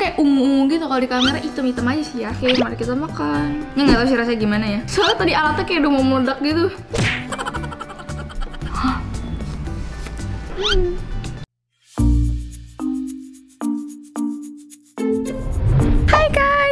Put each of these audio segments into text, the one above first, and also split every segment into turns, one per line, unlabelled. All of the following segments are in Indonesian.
kayak ungu-ungu gitu kalau di kamera hitam-hitam aja sih ya. Oke, mari kita makan. Ini nggak tahu sih rasanya gimana ya. Soalnya tadi alatnya kayak udah mau meledak gitu.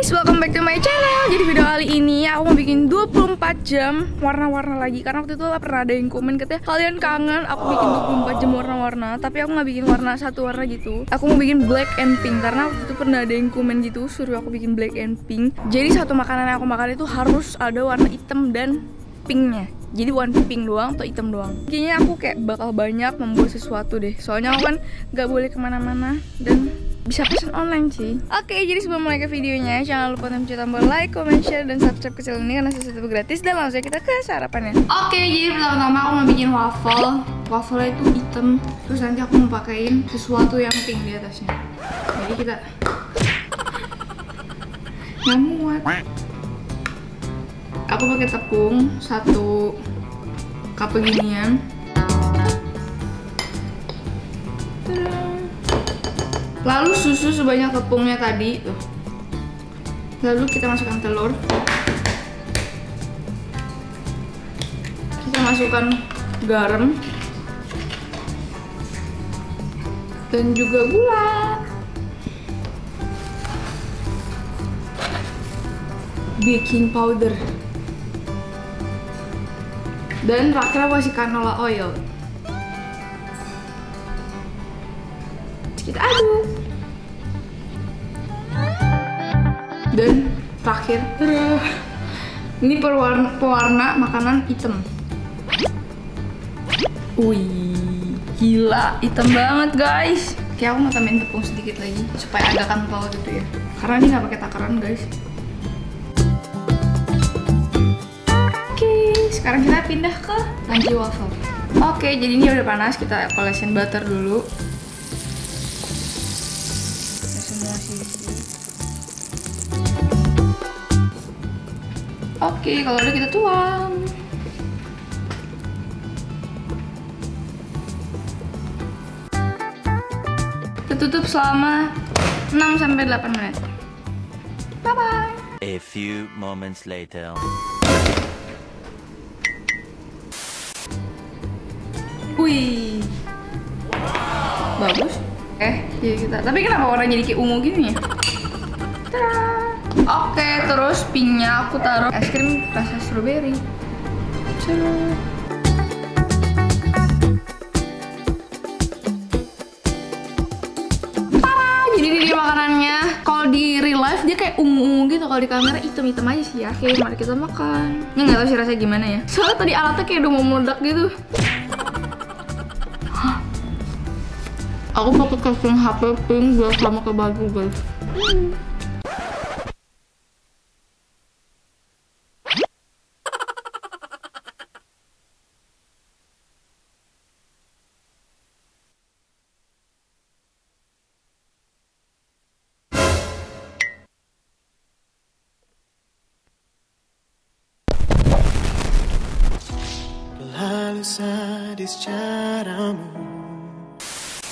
Guys, welcome back to my channel. Jadi video kali ini aku mau bikin 24 jam warna-warna lagi. Karena waktu itu lah pernah ada yang komen katanya Kalian kangen aku bikin 24 jam warna-warna Tapi aku nggak bikin warna satu warna gitu. Aku mau bikin black and pink Karena waktu itu pernah ada yang komen gitu Suruh aku bikin black and pink. Jadi satu makanan yang aku makan itu harus ada warna hitam dan pinknya. Jadi bukan pink doang atau hitam doang. Kayaknya aku kayak bakal banyak membuat sesuatu deh. Soalnya aku kan gak boleh ke mana-mana Dan bisa pesan online sih. Oke jadi sebelum mulai ke videonya Jangan lupa untuk tombol like, comment, share, dan subscribe ke channel ini Karena sesuatu gratis dan langsung kita ke sarapannya. Oke jadi pertama-tama aku mau bikin waffle. Waffle itu hitam Terus nanti aku mau pakein sesuatu yang pink di atasnya. Jadi kita Nggak muat. Aku pakai tepung satu cup beginian Lalu susu sebanyak tepungnya tadi tuh. Lalu kita masukkan telur. Kita masukkan garam. Dan juga gula. Baking powder. Dan terakhir aku kasih canola oil. Kita aduk dan terakhir. Ini pewarna, pewarna makanan hitam. Wih gila. Hitam banget guys. Kayak aku mau tambahin tepung sedikit lagi supaya agak kental gitu ya. Karena ini nggak pakai takaran guys. Oke sekarang kita pindah ke panci waffle oke jadi ini udah panas. Kita olesin butter dulu Oke, kalau udah kita tuang. Kita tutup selama 6 sampai 8 menit. Bye bye.
A few moments later.
Wih. Bagus. Eh, jadi kita. Tapi kenapa warnanya jadi kayak ungu gini ya? Tada. Oke, terus pinknya aku taruh es krim rasa strawberry. Tada, Jadi ini makanannya. Kalau di real life dia kayak ungu-ungu gitu. Kalau di kamera hitam-hitam aja sih ya. Oke, mari kita makan. Ini nggak tahu sih rasanya gimana ya. Soalnya tadi alatnya kayak udah mau meledak gitu. Aku pakai casing HP pink biar sama ke baju guys.
Sadis caramu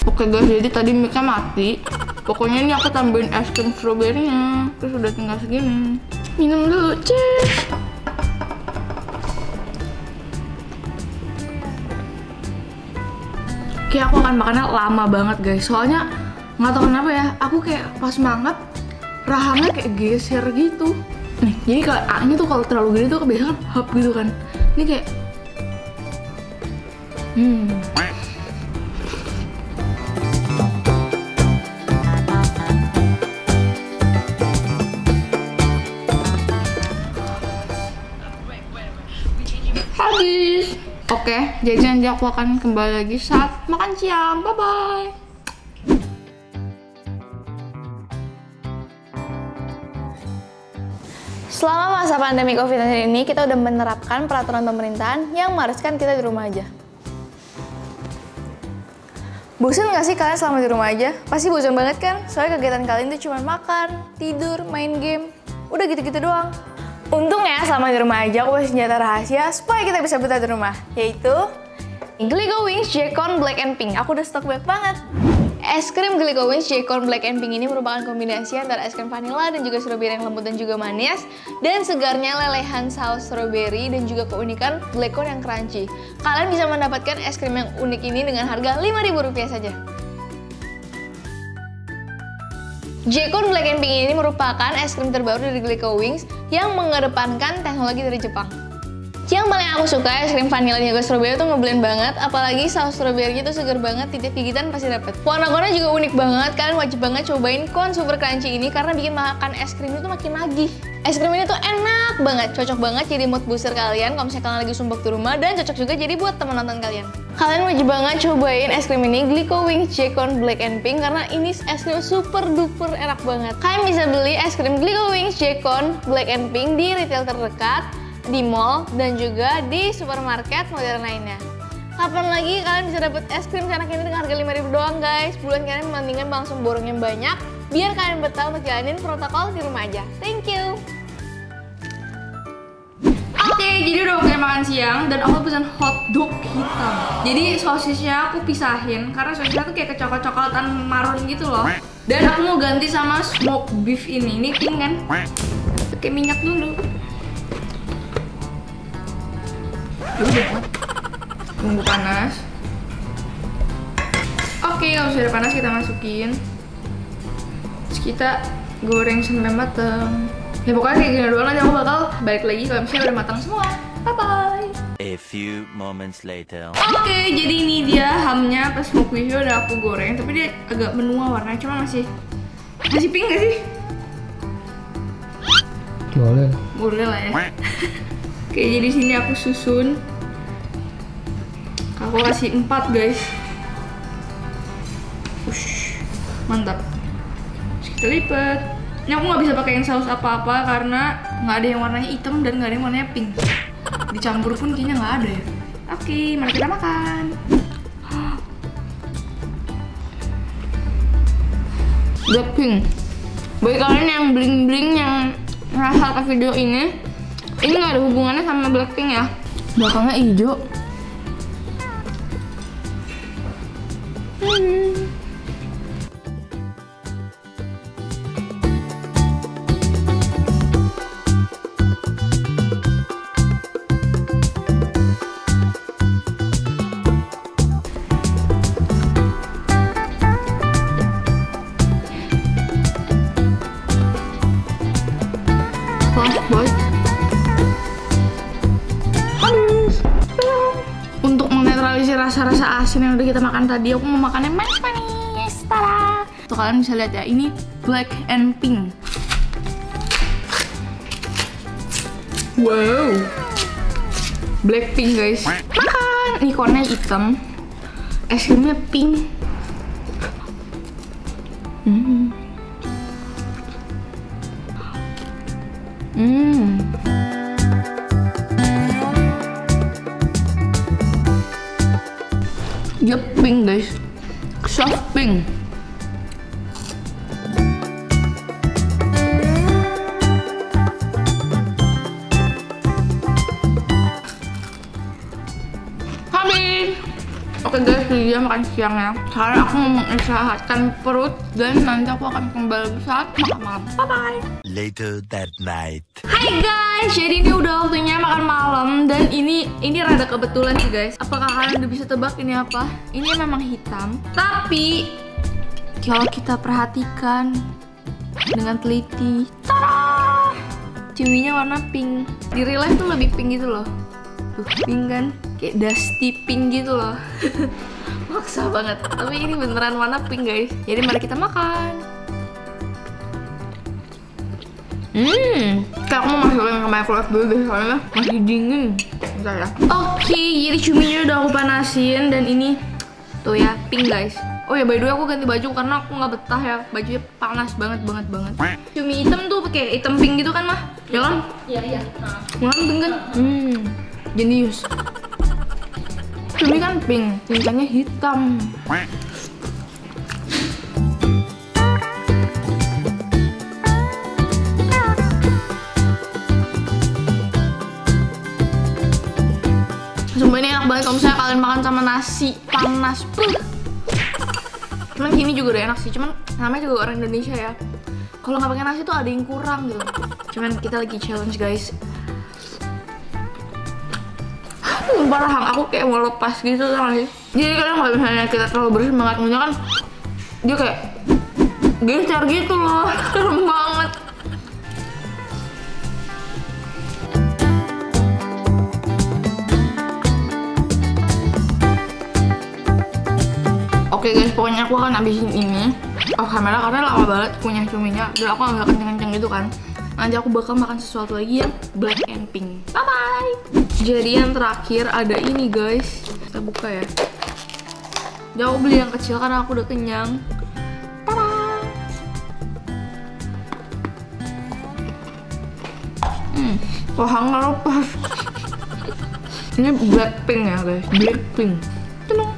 Oke guys, jadi tadi mic-nya mati. Pokoknya ini aku tambahin es krim strawberry-nya. Terus udah tinggal segini. Minum dulu, cheers. Kayak aku akan makannya lama banget guys. Soalnya nggak tahu kenapa ya, aku kayak pas banget rahangnya kayak geser gitu. Nih, jadi kalau A-nya tuh kalau terlalu gede tuh kebiasaan hap gitu kan. Ini kayak Hmm. Habis. Oke, jadi nanti aku akan kembali lagi saat makan siang. Bye bye.
Selama masa pandemi COVID-19 ini, kita udah menerapkan peraturan pemerintahan yang mengharuskan kita di rumah aja. Bosan nggak sih kalian selama di rumah aja? Pasti bosan banget kan? Soalnya kegiatan kalian tuh cuma makan, tidur, main game. Udah gitu-gitu doang. Untungnya selama di rumah aja aku punya senjata rahasia supaya kita bisa betah di rumah, yaitu Gligo Wings J-Con Black and Pink. Aku udah stok banyak banget. Es krim Glico Wings J-Corn Black and Pink ini merupakan kombinasi antara es krim vanilla dan juga strawberry yang lembut dan juga manis dan segarnya lelehan saus strawberry dan juga keunikan corn yang crunchy. Kalian bisa mendapatkan es krim yang unik ini dengan harga Rp5.000 saja. J-Corn Black and Pink ini merupakan es krim terbaru dari Glico Wings yang mengedepankan teknologi dari Jepang. Yang paling aku suka es krim vanilla dan juga strawberry itu ngeblend banget. Apalagi saus strawberry itu segar banget, titik gigitan pasti dapet. Warna-warna juga unik banget, kalian wajib banget cobain corn super crunchy ini Karena bikin makan es krim itu makin nagih. Es krim ini tuh enak banget, cocok banget jadi mood booster kalian Kalau misalnya kalian lagi sumpah di rumah dan cocok juga jadi buat teman nonton kalian. Kalian wajib banget cobain es krim ini Glico Wings J-Corn Black and Pink Karena ini es krim super duper enak banget. Kalian bisa beli es krim Glico Wings J-Corn Black and Pink di retail terdekat di mall dan juga di supermarket modern lainnya. Kapan lagi kalian bisa dapat es krim seenak ini dengan harga 5000 doang guys? Bulan kalian mendingan langsung borong banyak biar kalian betah untuk jalanin protokol di rumah aja. Thank you.
Oke, jadi udah waktunya makan siang dan aku pesan hot dog hitam. Jadi sosisnya aku pisahin karena sosisnya tuh kayak kecoklat-coklatan marun gitu loh. Dan aku mau ganti sama smoked beef ini. Ini pink kan? Pakai minyak dulu. Udah, tunggu panas. Oke, kalau sudah panas kita masukin. Terus kita goreng sampai matang. Ya pokoknya kayak gini doang nanti aku bakal balik lagi kalau misalnya udah matang semua. Bye bye.
A few moments later.
Oke, jadi ini dia hamnya pas smoke beefnya udah aku goreng, tapi dia agak menua warnanya, cuma masih masih pink gak sih?
Boleh.
Boleh lah ya. Oke, jadi sini aku susun. Aku kasih 4 guys. Ush, mantap. Terus kita lipat. Ini aku nggak bisa pakein saus apa-apa karena nggak ada yang warnanya hitam dan nggak ada yang warnanya pink. Dicampur pun kayaknya nggak ada ya. Oke, mari kita makan. Blackpink. Bagi kalian yang bling-bling yang ngerasa ke video ini, ini nggak ada hubungannya sama Blackpink ya. Belakangnya hijau. Hmm. Boy. Rasa-rasa asin yang udah kita makan tadi, aku mau makannya manis-manis. Tada! Tuh kalian bisa lihat ya, ini black and pink. Wow. Black pink guys. Makan. Ini kornnya hitam. Es krimnya pink. Hmm. Hmm. Dia pink guys, ini dia makan siangnya. Sekarang aku mau mengistirahatkan perut dan nanti aku akan kembali saat makan malam. Bye bye.
Later that night.
Hai guys, jadi ini udah waktunya makan malam dan ini ini rada kebetulan sih guys. Apakah kalian udah bisa tebak ini apa? Ini memang hitam, tapi kalau kita perhatikan dengan teliti, tada! Cuminya warna pink. Di real life tuh lebih pink gitu loh. Tuh, pink kan? Kayak dusty pink gitu loh. Maksa banget. Tapi ini beneran warna pink guys. Jadi mari kita makan. Hmm, kayak aku mau masukin ke microwave dulu deh soalnya masih dingin. Bentar ya. Oke, jadi cuminya udah aku panasin dan ini tuh ya pink guys. Oh ya by the way aku ganti baju karena aku nggak betah ya bajunya panas banget banget banget. Cumi hitam tuh pakai hitam pink gitu kan mah? Ya kan? Iya iya. Nah. pink kan? Hmm, jenius. Cumi kan pink, cintanya hitam. Sumpah ini enak banget kalau misalnya kalian makan sama nasi panas. Puh. Cuman ini juga udah enak sih, cuman namanya juga orang Indonesia ya. Kalau nggak pakai nasi tuh ada yang kurang gitu. Cuman kita lagi challenge guys. Sumpah aku kayak mau lepas gitu sama sih. Jadi kadang kalau misalnya kita terlalu bersemangat punya kan dia kayak geser gitu loh, serem banget. Oke guys, pokoknya aku akan habisin ini off kamera karena lama banget punya cuminya dan aku nggak kenceng-kenceng gitu kan. Nanti aku bakal makan sesuatu lagi yang black and pink. Bye bye. Jadi yang terakhir ada ini guys. Kita buka ya. Aku beli yang kecil karena aku udah kenyang. Tada! Hmm, nggak lepas. Ini Blackpink ya guys, Blackpink. Tenang.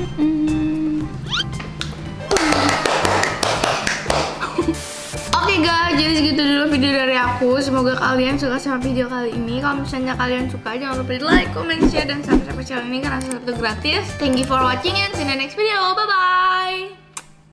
Oke Semoga kalian suka sama video kali ini. Kalau misalnya kalian suka, jangan lupa di like, comment, share, dan subscribe channel ini karena satu gratis. Thank you for watching and see you in the next video. Bye bye.